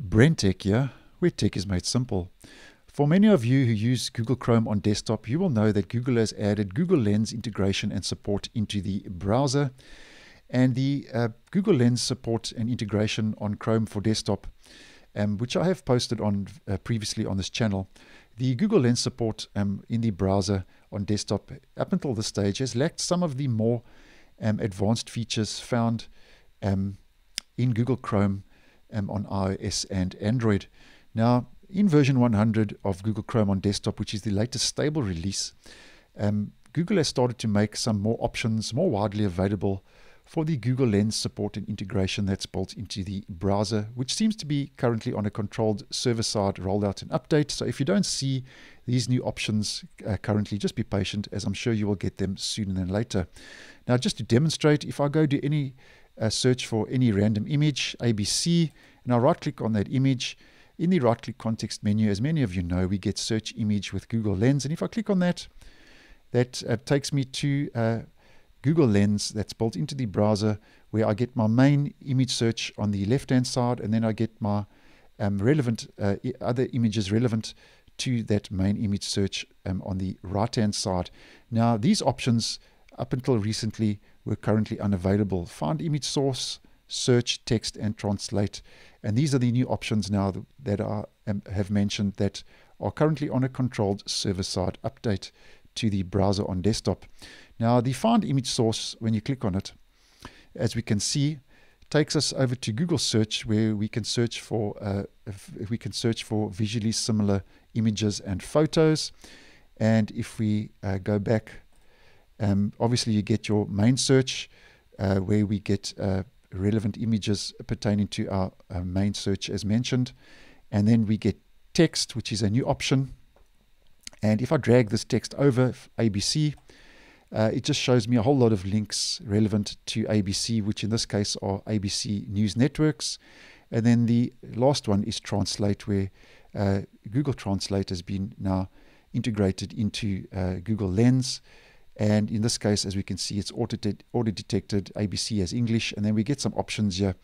Brentech here, where tech is made simple. For many of you who use Google Chrome on desktop, you will know that Google has added Google Lens integration and support into the browser. And the uh, Google Lens support and integration on Chrome for desktop, um, which I have posted on uh, previously on this channel, the Google Lens support um, in the browser on desktop up until this stage has lacked some of the more um, advanced features found um, in Google Chrome um, on iOS and Android. Now, in version 100 of Google Chrome on desktop, which is the latest stable release, um, Google has started to make some more options more widely available for the Google Lens support and integration that's built into the browser, which seems to be currently on a controlled server side rollout and update. So if you don't see these new options uh, currently, just be patient, as I'm sure you will get them sooner than later. Now, just to demonstrate, if I go to any uh, search for any random image, ABC, and I'll right click on that image. In the right click context menu, as many of you know, we get search image with Google Lens. And if I click on that, that uh, takes me to uh, Google Lens that's built into the browser where I get my main image search on the left hand side and then I get my um, relevant uh, other images relevant to that main image search um, on the right hand side. Now, these options up until recently we were currently unavailable. Find image source, search, text, and translate. And these are the new options now that I um, have mentioned that are currently on a controlled server-side update to the browser on desktop. Now, the find image source, when you click on it, as we can see, takes us over to Google search where we can search for uh, we can search for visually similar images and photos. And if we uh, go back um, obviously, you get your main search uh, where we get uh, relevant images pertaining to our, our, main search as mentioned. And then we get text, which is a new option. And if I drag this text over ABC, uh, it just shows me a whole lot of links relevant to ABC, which in this case are ABC News Networks. And then the last one is Translate, where uh, Google Translate has been now integrated into uh, Google Lens. And in this case, as we can see, it's auto, detected ABC as English. And then we get some options here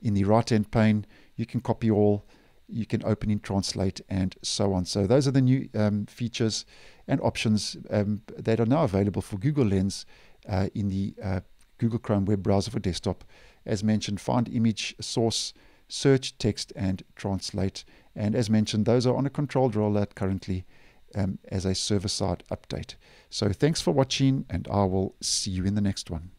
in the right hand pane. You can copy all, you can open in translate, and so on. So those are the new um, features and options um, that are now available for Google Lens uh, in the uh, Google Chrome web browser for desktop. As mentioned, find image source, search, text, and translate. And as mentioned, those are on a controlled rollout currently um, as a server side update. So thanks for watching, and I will see you in the next one.